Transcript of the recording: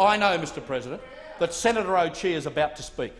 I know, Mr President, that Senator O'Chear is about to speak.